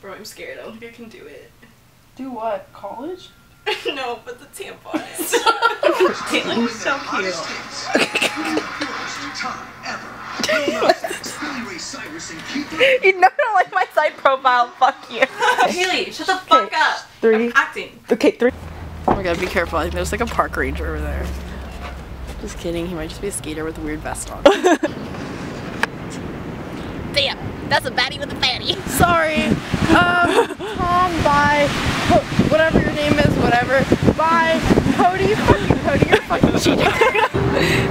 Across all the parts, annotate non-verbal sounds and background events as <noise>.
Bro, I'm scared. I don't think I can do it. <laughs> Do what? College? <laughs> no, but the tampons. <laughs> Caitlin's so cute. You know I don't like my side profile. Fuck you. Haley, shut the fuck up. Three. I'm acting. Okay, three. Oh my god, be careful. I think there's like a park ranger over there. Just kidding. He might just be a skater with a weird vest on. Damn, that's a baddie with a fatty. <laughs> Sorry. Um, Tom, bye. Whatever your name is, whatever. Bye. Cody, fucking Cody, you're a fucking <laughs> cheater.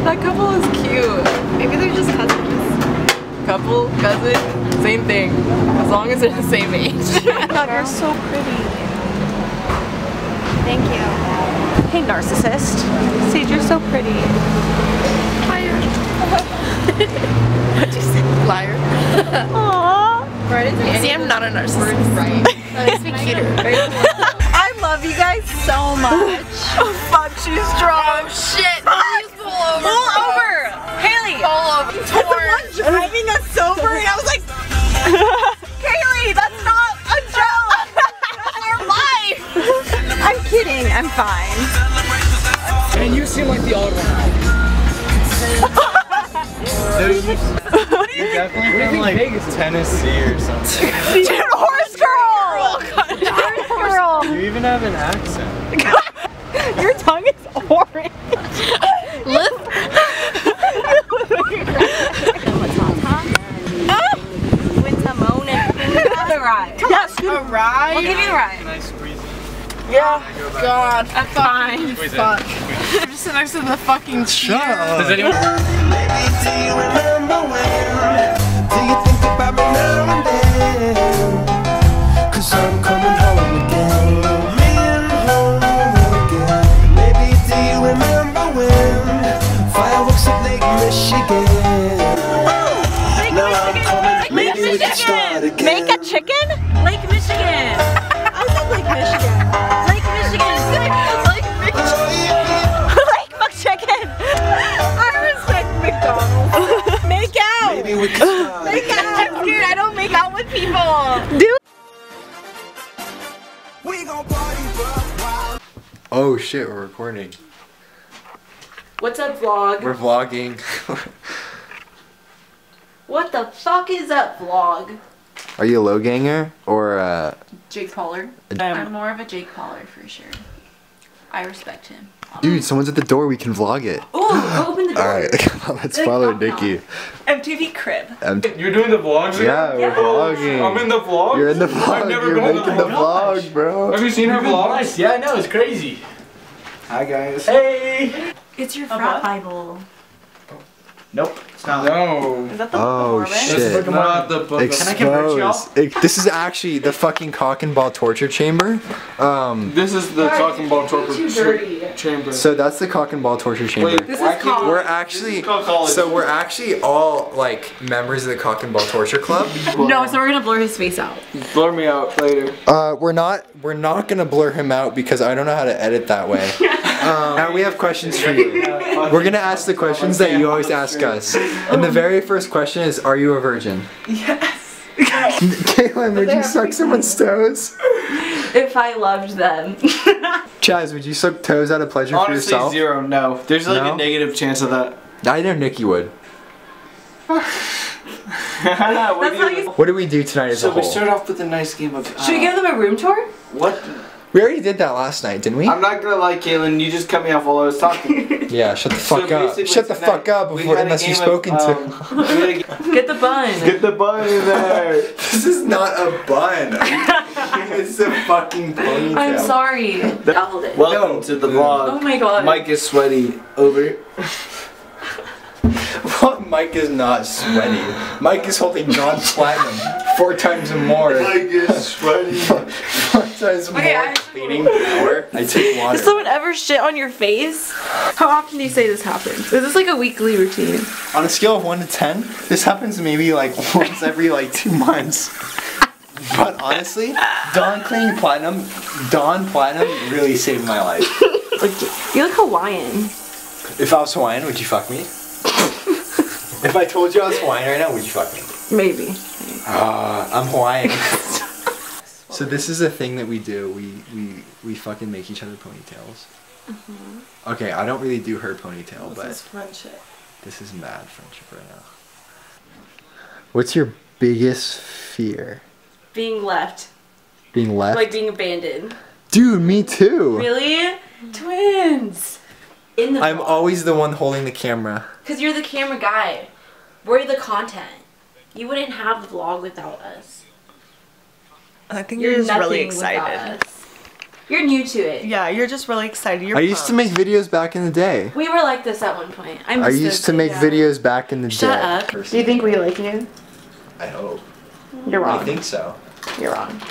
That couple is cute. Maybe they're just cousins. Couple, cousin, same thing. As long as they're the same age. <laughs> God, you're so pretty. Thank you. Hey, narcissist. Sage, you're so pretty. What'd you say? Liar. Aww. See, I'm not a narcissist. Right. <laughs> That makes me cuter. <laughs> I love you guys so much. <laughs> oh, fuck, she's strong. Oh shit! Please pull over. Pull You're definitely from like Tennessee or <laughs> something. Dude, horse girl. Horse girl. <laughs> You even have an accent. <laughs> Your tongue is orange. With Timon and Pumbaa. The ride. Yeah, Scooter. A ride? We'll give you the ride. Can I squeeze it? Yeah. God. I'm fine. Fuck. I'm just sitting next to the fucking Shut up. Does anyone? Cause I'm shit, we're recording. What's up, vlog? We're vlogging. <laughs> What the fuck is up, vlog? Are you a low ganger or uh? Jake Pauler. I'm more of a Jake Pauler for sure. I respect him. Dude, someone's at the door. We can vlog it. Oh, open the <gasps> door. All right, <laughs> let's follow Nikki. MTV Crib. Um, You're doing the vlogs? yeah, we're vlogging. I'm in the vlog? You're in the vlog. I've never You're been in making the the vlog. vlog, bro. Have you seen her vlogs? Yeah, I know, it's crazy. Hi guys. Hey! It's your frat Bible. Nope, it's not. No. Is that the Oh Book of Mormon? shit. It's not the book. Can I convert y'all? This is actually the fucking cock and ball torture chamber. Um, This is the talking ball torture Too dirty. Chamber. so that's the cock and ball torture chamber. Wait, This is can't- called- We're This actually is called college. so we're actually all like members of the cock and ball torture club. <laughs> No, so we're gonna blur his face out. Blur me out later. Uh, we're not we're not gonna blur him out because I don't know how to edit that way. <laughs> Um, now we have questions for you. We're gonna ask the questions that you always ask us. And the very first question is, are you a virgin? Yes. <laughs> Caitlin, would you suck someone's toes? If I loved them. <laughs> Chaz, would you suck toes out of pleasure for Honestly, yourself? zero. No. There's like No? a negative chance of that. I know Nikki would. <laughs> What do you- you. What do we do tonight as So a we start off with a nice game of. Uh, Should we give them a room tour? What? We already did that last night, didn't we? I'm not gonna lie, Caitlin. You just cut me off while I was talking. <laughs> Yeah, shut the So fuck up. Shut the tonight, fuck up before unless you've game of, spoken um, to. <laughs> we had a g- Get the bun. Get the bun in there. <laughs> This is not a bun. it's a fucking ponytail. I'm sorry. I'll hold it. Welcome to the vlog. Oh my god. Mike is sweaty. Over. Mike is not sweaty. Mike is holding Dawn Platinum four times more. is sweaty. <laughs> four times more Okay, I- cleaning power. I take water. Does someone ever shit on your face? How often do you say this happens? Is this like a weekly routine? On a scale of one to ten, this happens maybe like <laughs> once every like two months. But honestly, Dawn cleaning platinum, Dawn platinum really saved my life. Like, you look Hawaiian. If I was Hawaiian, would you fuck me? <laughs> if I told you I was Hawaiian right now, would you fuck me? Maybe. Uh, I'm Hawaiian. <laughs> So this is a thing that we do. We we we fucking make each other ponytails. Okay, I don't really do her ponytail, but this friendship. this is mad friendship right now. What's your biggest fear? Being left. Being left? Like being abandoned. Dude, me too. Really? Twins. In the I'm always the one holding the camera. Because you're the camera guy. We're the content. You wouldn't have the vlog without us. I think you're, just really excited. You're new to it. Yeah, you're just really excited. You're I used to make videos back in the day. We were like this at one point. I'm I used to make videos back in the Shut day. up. Do you think we like you? I hope. You're wrong. I think so. You're wrong.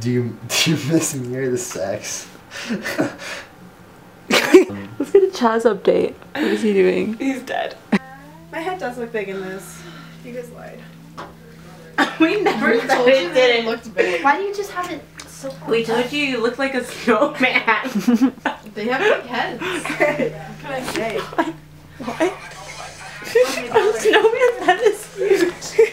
Do you <laughs> do you miss me or the sex? <laughs> Let's get a Chaz update. What is he doing? He's dead. My head does look big in this. You guys lied. <laughs> we never said it didn't. looked big. Why do you just have it so far? We told you you look like a <laughs> snowman. <laughs> They have big heads. what can I say? snowman's head is huge.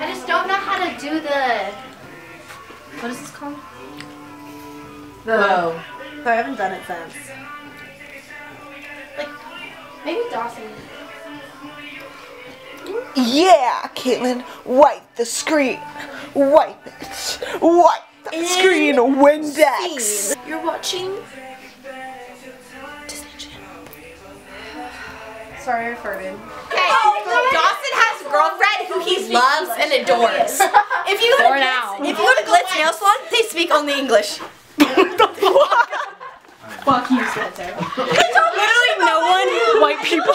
I just don't know how to do the. What is this called? Whoa. I haven't done it since. Maybe Dawson. Yeah, Caitlin, wipe the screen. Wipe it. Wipe the screen. Windex. You're watching Sorry, I farted. Oh, Dawson has a girlfriend who he loves and adores. <laughs> If you go to Glitz, if you go to Glitz Nail Salon, they speak only English. <laughs> Fuck you, Spencer. <laughs> Literally no one, white people.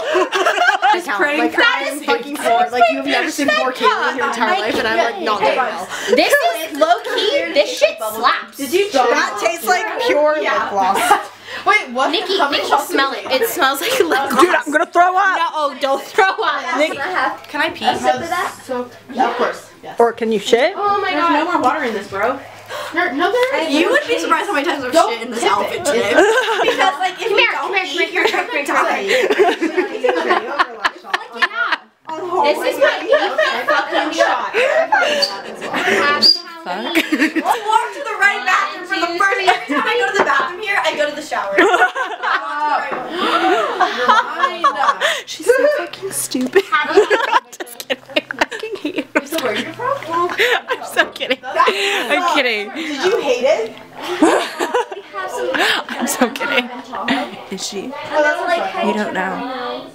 Just praying like, for that I'm is- fucking bored. Like you've never seen poor Caitlyn in your entire life, and I'm like not doing well. This is low key. This shit slaps. Did you That tastes like pure lip gloss. Wait, what? Nikki, Nikki, smell it. It smells like lip gloss. Dude, I'm gonna throw up. No, oh, don't throw up. Nikki, Can I pee? a sip of that? So, yeah, of course. Yes. Or can you shit? Oh my There's god. no more water in this, bro. No, no, there is. You would be surprised how many times I've Don't shit in this outfit it. today. <laughs> Because like if Come you here, don't come here, eat, come you're here, gonna come here, die. This is my eighth fucking shot. I'll walk to the right bathroom for the first. Every time I go to the bathroom here, I go to the shower. <laughs> <gasps> She's so fucking stupid. <laughs> Just kidding. I fucking hate her. I'm so kidding. I'm kidding. Did you hate it? I'm so kidding. Is she? Oh, you don't know.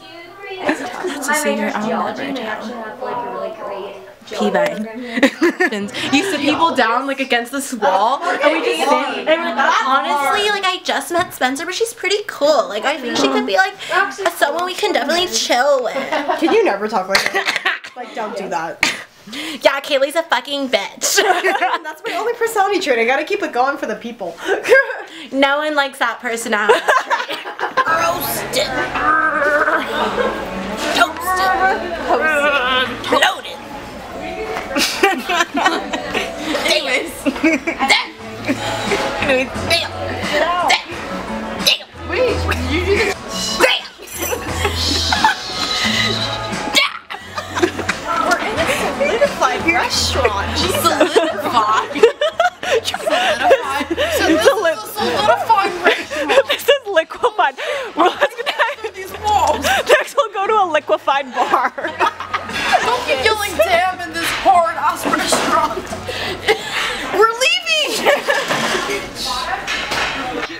It's a secret I'll never tell. Pee bang. <laughs> You sit people down like against this wall, and we just sit. And we're like, Honestly, like I just met Spencer, but she's pretty cool. Like I think she could be like someone we can definitely chill with. Can you never talk like that? <laughs> Like, don't do that. <laughs> Yeah, Kaylee's a fucking bitch. <laughs> That's my only personality trait. I gotta keep it going for the people. <laughs> No one likes that personality trait. Roasted. Toasted. Loaded. Anyways. Damn. Anyways. Damn. A liquefied bar. Don't be yelling damn in this hard ass restaurant. We're leaving.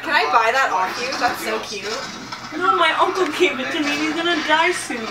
Can I buy that off you? That's so cute. no, my uncle gave it to me. He's gonna die soon.